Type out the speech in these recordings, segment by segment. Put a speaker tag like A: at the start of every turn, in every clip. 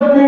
A: Thank you.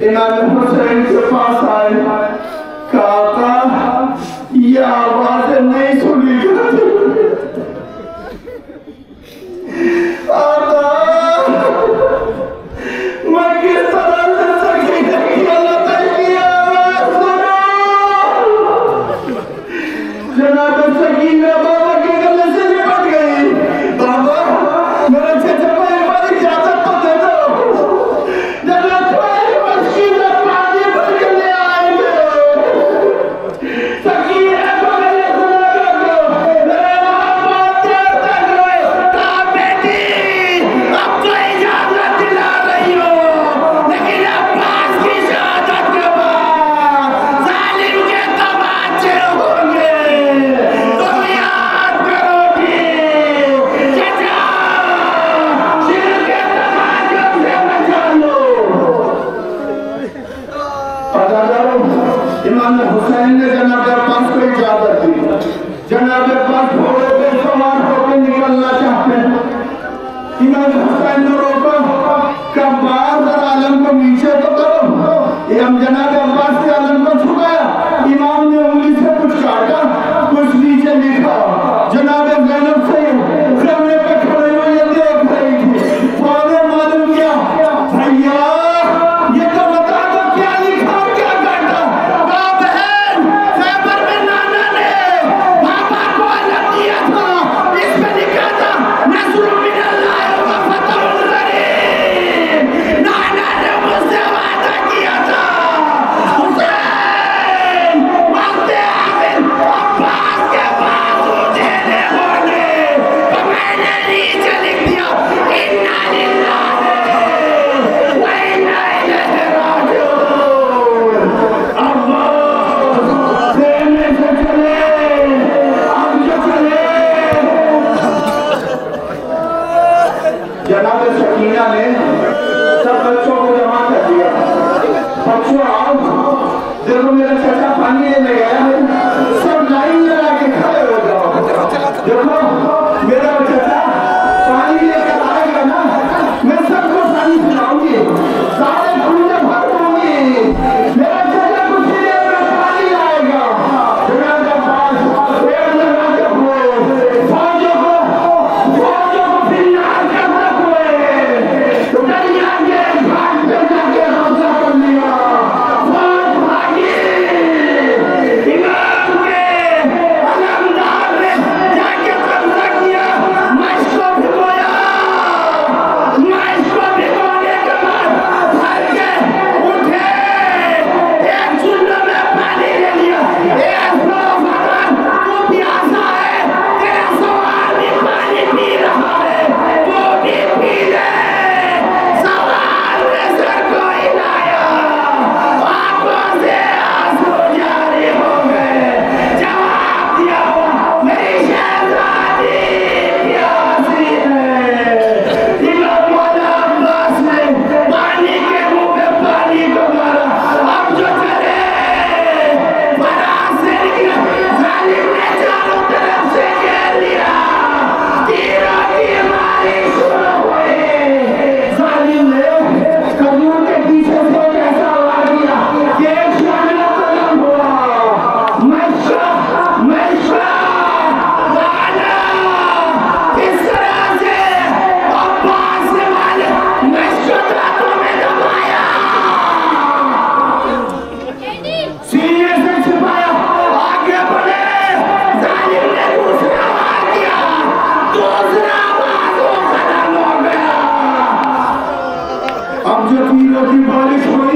A: Imam Hussein time. ये हम मेरा चाचा पानी लेने गया है। सब लाइन लगा के खड़े हो जाओ। देखो I'm just being a